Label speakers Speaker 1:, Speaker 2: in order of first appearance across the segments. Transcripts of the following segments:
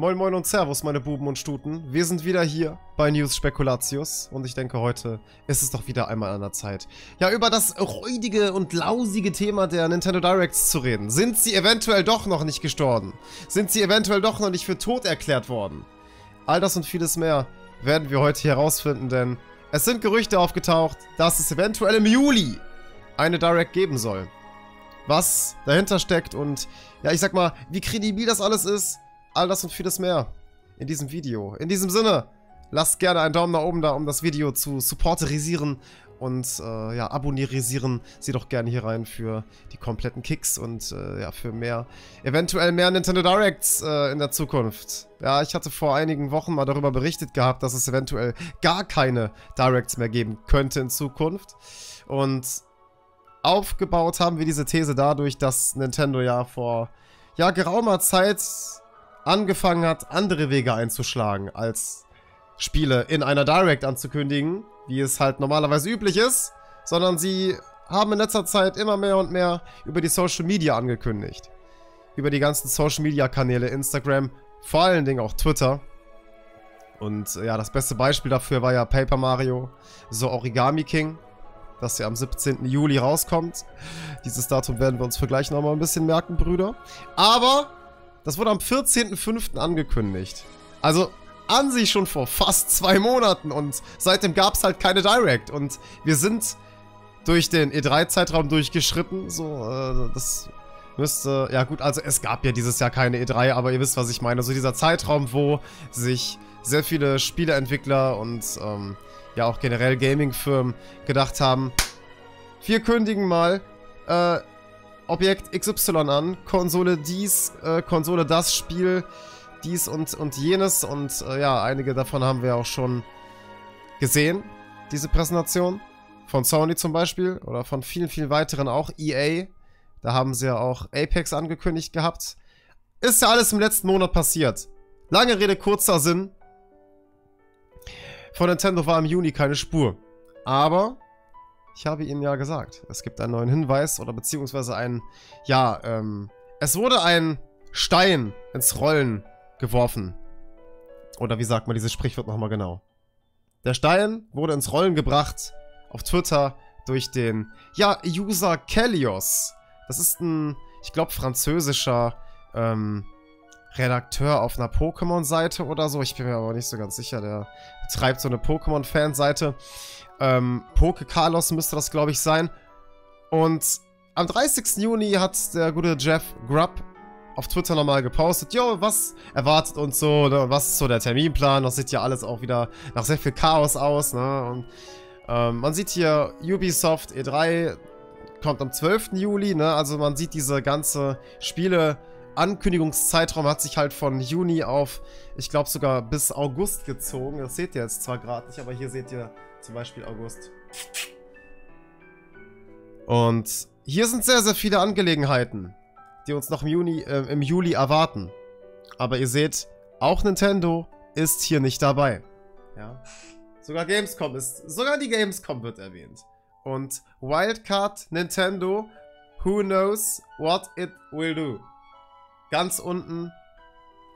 Speaker 1: Moin Moin und Servus, meine Buben und Stuten. Wir sind wieder hier bei News Spekulatius und ich denke, heute ist es doch wieder einmal an der Zeit, ja, über das räudige und lausige Thema der Nintendo Directs zu reden. Sind sie eventuell doch noch nicht gestorben? Sind sie eventuell doch noch nicht für tot erklärt worden? All das und vieles mehr werden wir heute herausfinden, denn es sind Gerüchte aufgetaucht, dass es eventuell im Juli eine Direct geben soll. Was dahinter steckt und, ja, ich sag mal, wie kredibil das alles ist, All das und vieles mehr in diesem Video. In diesem Sinne, lasst gerne einen Daumen nach oben da, um das Video zu supporterisieren und äh, ja, abonnierisieren sie doch gerne hier rein für die kompletten Kicks und äh, ja, für mehr, eventuell mehr Nintendo Directs äh, in der Zukunft. Ja, ich hatte vor einigen Wochen mal darüber berichtet gehabt, dass es eventuell gar keine Directs mehr geben könnte in Zukunft. Und aufgebaut haben wir diese These dadurch, dass Nintendo ja vor ja, geraumer Zeit angefangen hat, andere Wege einzuschlagen, als Spiele in einer Direct anzukündigen, wie es halt normalerweise üblich ist, sondern sie haben in letzter Zeit immer mehr und mehr über die Social Media angekündigt. Über die ganzen Social Media Kanäle, Instagram, vor allen Dingen auch Twitter. Und ja, das beste Beispiel dafür war ja Paper Mario, so Origami King, das ja am 17. Juli rauskommt. Dieses Datum werden wir uns für gleich nochmal ein bisschen merken, Brüder. Aber das wurde am 14.05. angekündigt. Also an sich schon vor fast zwei Monaten und seitdem gab es halt keine Direct. Und wir sind durch den E3-Zeitraum durchgeschritten. So, äh, das müsste... Ja gut, also es gab ja dieses Jahr keine E3, aber ihr wisst, was ich meine. So dieser Zeitraum, wo sich sehr viele Spieleentwickler und ähm, ja auch generell Gaming-Firmen gedacht haben, wir kündigen mal äh, Objekt XY an, Konsole dies, äh, Konsole das, Spiel dies und, und jenes und äh, ja, einige davon haben wir auch schon gesehen, diese Präsentation. Von Sony zum Beispiel oder von vielen, vielen weiteren auch. EA, da haben sie ja auch Apex angekündigt gehabt. Ist ja alles im letzten Monat passiert. Lange Rede, kurzer Sinn. Von Nintendo war im Juni keine Spur. Aber ich habe Ihnen ja gesagt, es gibt einen neuen Hinweis oder beziehungsweise ein, ja, ähm, es wurde ein Stein ins Rollen geworfen. Oder wie sagt man dieses Sprichwort nochmal genau? Der Stein wurde ins Rollen gebracht auf Twitter durch den, ja, User Kellios. Das ist ein, ich glaube, französischer, ähm, Redakteur auf einer Pokémon-Seite oder so. Ich bin mir aber nicht so ganz sicher. Der betreibt so eine Pokémon-Fan-Seite. Ähm, Poke Carlos müsste das, glaube ich, sein. Und am 30. Juni hat der gute Jeff Grubb auf Twitter nochmal gepostet, jo, was erwartet uns so, ne, was ist so der Terminplan, das sieht ja alles auch wieder nach sehr viel Chaos aus, ne, und ähm, man sieht hier Ubisoft E3 kommt am 12. Juli, ne, also man sieht diese ganze Spiele Ankündigungszeitraum hat sich halt von Juni auf, ich glaube sogar bis August gezogen. Das seht ihr jetzt zwar gerade nicht, aber hier seht ihr zum Beispiel August. Und hier sind sehr, sehr viele Angelegenheiten, die uns noch im, Juni, äh, im Juli erwarten. Aber ihr seht, auch Nintendo ist hier nicht dabei. Ja. Sogar Gamescom ist, sogar die Gamescom wird erwähnt. Und Wildcard Nintendo, who knows what it will do. Ganz unten,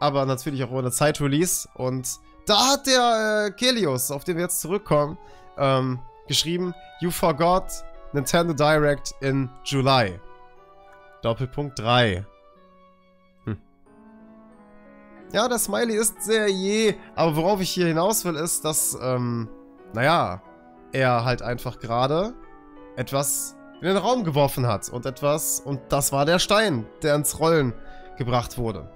Speaker 1: aber natürlich auch ohne Zeitrelease. Und da hat der äh, Kelios, auf den wir jetzt zurückkommen, ähm, geschrieben, You forgot Nintendo Direct in July. Doppelpunkt 3. Hm. Ja, der Smiley ist sehr je, aber worauf ich hier hinaus will, ist, dass, ähm, naja, er halt einfach gerade etwas in den Raum geworfen hat und etwas, und das war der Stein, der ins Rollen gebracht wurde.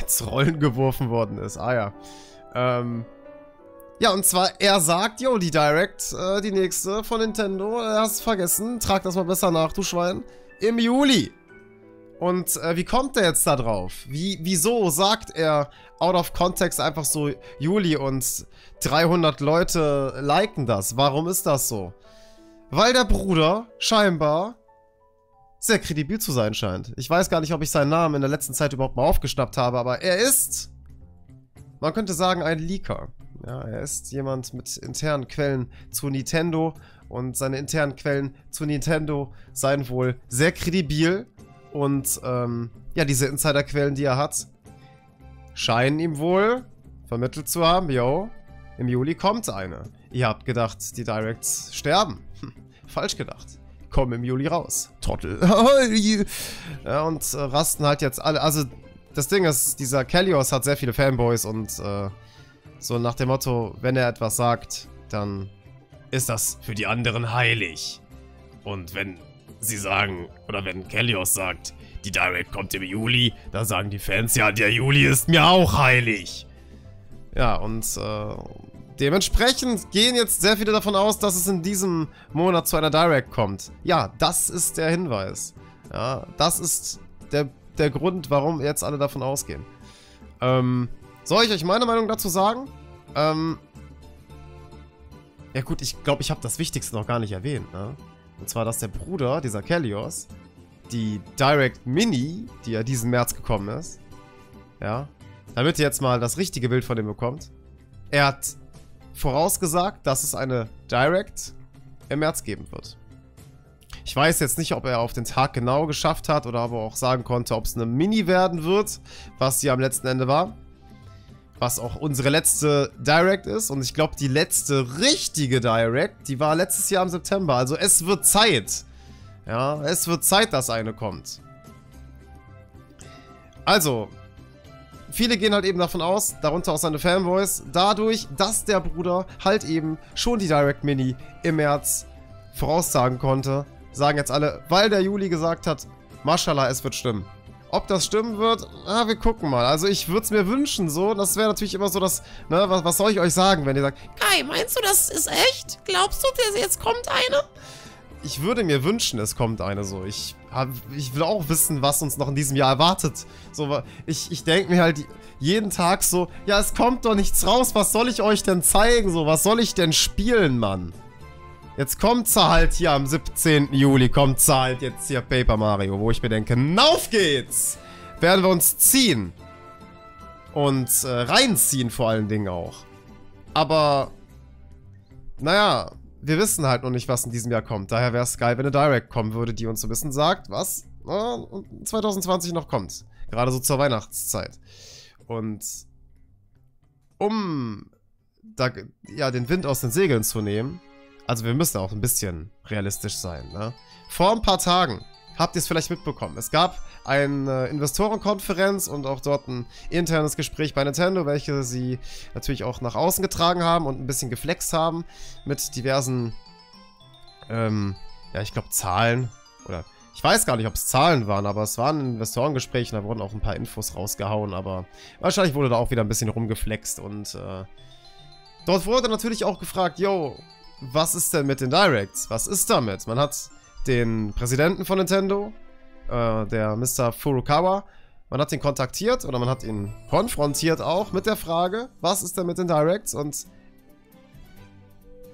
Speaker 1: Ins Rollen geworfen worden ist, ah ja. Ähm, ja, und zwar, er sagt, yo, die Direct, äh, die nächste von Nintendo, äh, hast vergessen, trag das mal besser nach, du Schwein, im Juli. Und äh, wie kommt er jetzt da drauf? Wie, wieso sagt er out of context einfach so Juli und 300 Leute liken das? Warum ist das so? Weil der Bruder scheinbar sehr kredibil zu sein scheint. Ich weiß gar nicht, ob ich seinen Namen in der letzten Zeit überhaupt mal aufgeschnappt habe, aber er ist man könnte sagen, ein Leaker. Ja, er ist jemand mit internen Quellen zu Nintendo und seine internen Quellen zu Nintendo seien wohl sehr kredibil und ähm, ja, diese Insiderquellen, die er hat, scheinen ihm wohl vermittelt zu haben, yo, im Juli kommt eine. Ihr habt gedacht, die Directs sterben. Hm, falsch gedacht. Kommen im Juli raus. Trottel. ja, und äh, rasten halt jetzt alle. Also, das Ding ist, dieser Kellios hat sehr viele Fanboys und äh, so nach dem Motto, wenn er etwas sagt, dann ist das für die anderen heilig. Und wenn sie sagen, oder wenn Kellios sagt, die Direct kommt im Juli, dann sagen die Fans, ja, der Juli ist mir auch heilig. Ja, und äh, dementsprechend gehen jetzt sehr viele davon aus, dass es in diesem Monat zu einer Direct kommt. Ja, das ist der Hinweis. Ja, das ist der, der Grund, warum jetzt alle davon ausgehen. Ähm, soll ich euch meine Meinung dazu sagen? Ähm, ja gut, ich glaube, ich habe das Wichtigste noch gar nicht erwähnt, ne? Und zwar, dass der Bruder, dieser Kellios, die Direct Mini, die ja diesen März gekommen ist, ja, damit ihr jetzt mal das richtige Bild von dem bekommt. Er hat vorausgesagt, dass es eine Direct im März geben wird. Ich weiß jetzt nicht, ob er auf den Tag genau geschafft hat oder aber auch sagen konnte, ob es eine Mini werden wird, was sie am letzten Ende war was auch unsere letzte Direct ist. Und ich glaube, die letzte richtige Direct, die war letztes Jahr im September. Also es wird Zeit. Ja, es wird Zeit, dass eine kommt. Also, viele gehen halt eben davon aus, darunter auch seine Fanboys, dadurch, dass der Bruder halt eben schon die Direct Mini im März voraussagen konnte, sagen jetzt alle, weil der Juli gesagt hat, Mashallah, es wird stimmen. Ob das stimmen wird, ah, wir gucken mal. Also ich würde es mir wünschen, so. Das wäre natürlich immer so das, ne, was, was soll ich euch sagen, wenn ihr sagt,
Speaker 2: Kai, meinst du, das ist echt? Glaubst du, jetzt kommt eine?
Speaker 1: Ich würde mir wünschen, es kommt eine so. Ich, hab, ich will auch wissen, was uns noch in diesem Jahr erwartet. So, ich, ich denke mir halt jeden Tag so, ja, es kommt doch nichts raus, was soll ich euch denn zeigen? So, was soll ich denn spielen, Mann? Jetzt kommt sie halt hier am 17. Juli, kommt sie halt jetzt hier Paper Mario, wo ich mir denke, auf geht's! Werden wir uns ziehen. Und äh, reinziehen vor allen Dingen auch. Aber, naja, wir wissen halt noch nicht, was in diesem Jahr kommt. Daher wäre es geil, wenn eine Direct kommen würde, die uns so ein bisschen sagt, was äh, 2020 noch kommt. Gerade so zur Weihnachtszeit. Und um da, ja, den Wind aus den Segeln zu nehmen, also wir müssen auch ein bisschen realistisch sein, ne? Vor ein paar Tagen habt ihr es vielleicht mitbekommen. Es gab eine Investorenkonferenz und auch dort ein internes Gespräch bei Nintendo, welche sie natürlich auch nach außen getragen haben und ein bisschen geflext haben mit diversen, ähm, ja, ich glaube Zahlen oder ich weiß gar nicht, ob es Zahlen waren, aber es waren Investorengespräche und da wurden auch ein paar Infos rausgehauen, aber wahrscheinlich wurde da auch wieder ein bisschen rumgeflext und äh, dort wurde natürlich auch gefragt, yo, was ist denn mit den Directs? Was ist damit? Man hat den Präsidenten von Nintendo, äh, der Mr. Furukawa, man hat ihn kontaktiert oder man hat ihn konfrontiert auch mit der Frage, was ist denn mit den Directs? Und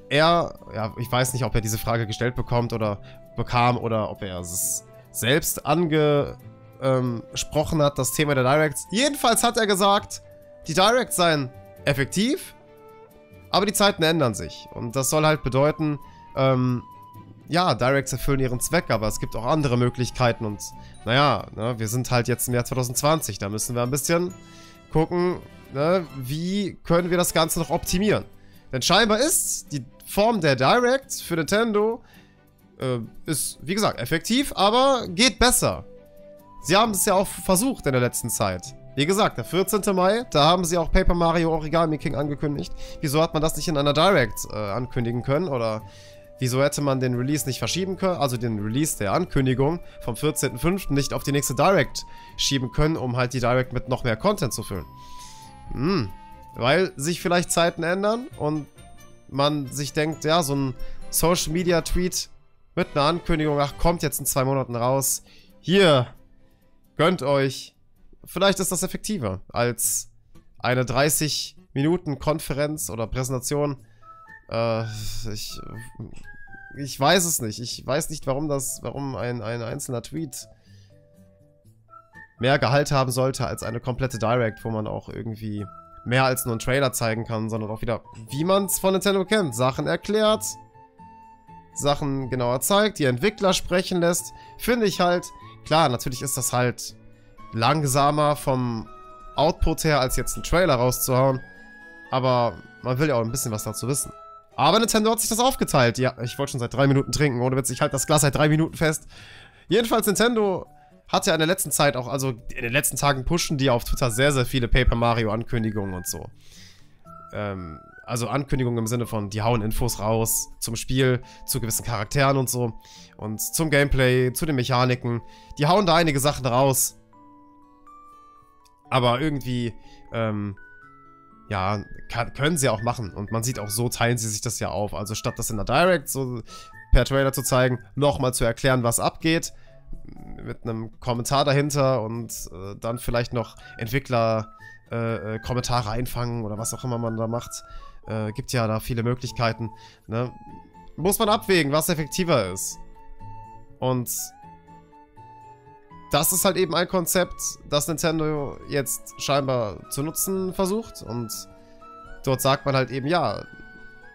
Speaker 1: er, ja, ich weiß nicht, ob er diese Frage gestellt bekommt oder bekam oder ob er es selbst angesprochen ähm, hat, das Thema der Directs. Jedenfalls hat er gesagt, die Directs seien effektiv, aber die Zeiten ändern sich. Und das soll halt bedeuten, ähm, ja, Directs erfüllen ihren Zweck, aber es gibt auch andere Möglichkeiten. Und naja, ne, wir sind halt jetzt im Jahr 2020. Da müssen wir ein bisschen gucken, ne, wie können wir das Ganze noch optimieren. Denn scheinbar ist die Form der Direct für Nintendo, äh, ist, wie gesagt, effektiv, aber geht besser. Sie haben es ja auch versucht in der letzten Zeit. Wie gesagt, der 14. Mai, da haben sie auch Paper Mario Origami King angekündigt. Wieso hat man das nicht in einer Direct äh, ankündigen können? Oder wieso hätte man den Release nicht verschieben können? Also den Release der Ankündigung vom 14.05. nicht auf die nächste Direct schieben können, um halt die Direct mit noch mehr Content zu füllen. Hm, weil sich vielleicht Zeiten ändern und man sich denkt, ja, so ein Social Media Tweet mit einer Ankündigung, ach, kommt jetzt in zwei Monaten raus. Hier, gönnt euch vielleicht ist das effektiver als eine 30 Minuten Konferenz oder Präsentation. Äh, ich, ich weiß es nicht. Ich weiß nicht, warum das, warum ein, ein einzelner Tweet mehr Gehalt haben sollte als eine komplette Direct, wo man auch irgendwie mehr als nur einen Trailer zeigen kann, sondern auch wieder, wie man es von Nintendo kennt. Sachen erklärt, Sachen genauer zeigt, die Entwickler sprechen lässt. Finde ich halt, klar, natürlich ist das halt langsamer vom Output her, als jetzt einen Trailer rauszuhauen. Aber man will ja auch ein bisschen was dazu wissen. Aber Nintendo hat sich das aufgeteilt. Ja, ich wollte schon seit drei Minuten trinken. Ohne Witz, ich halte das Glas seit drei Minuten fest. Jedenfalls, Nintendo hat ja in der letzten Zeit auch, also in den letzten Tagen pushen die auf Twitter sehr, sehr viele Paper Mario Ankündigungen und so. Ähm, also Ankündigungen im Sinne von, die hauen Infos raus zum Spiel, zu gewissen Charakteren und so. Und zum Gameplay, zu den Mechaniken. Die hauen da einige Sachen raus. Aber irgendwie, ähm, ja, kann, können sie auch machen. Und man sieht auch, so teilen sie sich das ja auf. Also statt das in der Direct so per Trailer zu zeigen, nochmal zu erklären, was abgeht, mit einem Kommentar dahinter und äh, dann vielleicht noch Entwickler äh, äh, Kommentare einfangen oder was auch immer man da macht. Äh, gibt ja da viele Möglichkeiten. Ne? Muss man abwägen, was effektiver ist. Und das ist halt eben ein Konzept, das Nintendo jetzt scheinbar zu nutzen versucht. Und dort sagt man halt eben, ja,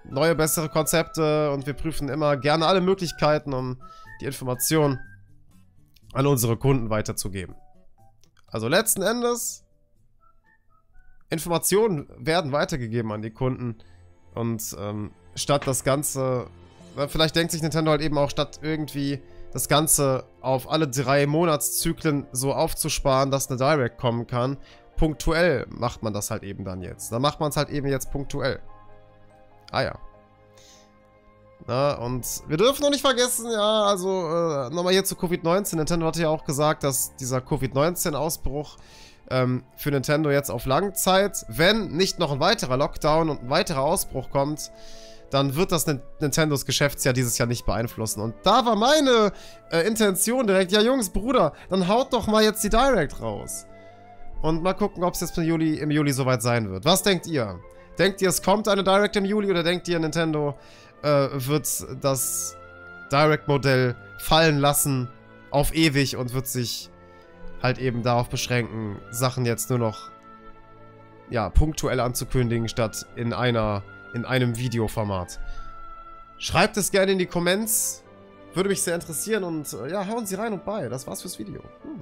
Speaker 1: neue, bessere Konzepte und wir prüfen immer gerne alle Möglichkeiten, um die Information an unsere Kunden weiterzugeben. Also letzten Endes, Informationen werden weitergegeben an die Kunden und ähm, statt das Ganze, vielleicht denkt sich Nintendo halt eben auch, statt irgendwie das Ganze auf alle drei Monatszyklen so aufzusparen, dass eine Direct kommen kann, punktuell macht man das halt eben dann jetzt. Dann macht man es halt eben jetzt punktuell. Ah ja. Na, und wir dürfen noch nicht vergessen, ja, also äh, nochmal hier zu Covid-19. Nintendo hatte ja auch gesagt, dass dieser Covid-19-Ausbruch ähm, für Nintendo jetzt auf Langzeit, wenn nicht noch ein weiterer Lockdown und ein weiterer Ausbruch kommt, dann wird das Nintendos Geschäftsjahr dieses Jahr nicht beeinflussen. Und da war meine äh, Intention direkt, ja Jungs, Bruder, dann haut doch mal jetzt die Direct raus. Und mal gucken, ob es jetzt im Juli, im Juli soweit sein wird. Was denkt ihr? Denkt ihr, es kommt eine Direct im Juli oder denkt ihr, Nintendo äh, wird das Direct-Modell fallen lassen auf ewig und wird sich halt eben darauf beschränken, Sachen jetzt nur noch ja, punktuell anzukündigen, statt in einer, in einem Videoformat. Schreibt es gerne in die Comments. Würde mich sehr interessieren und äh, ja, hauen Sie rein und bei. Das war's fürs Video. Hm.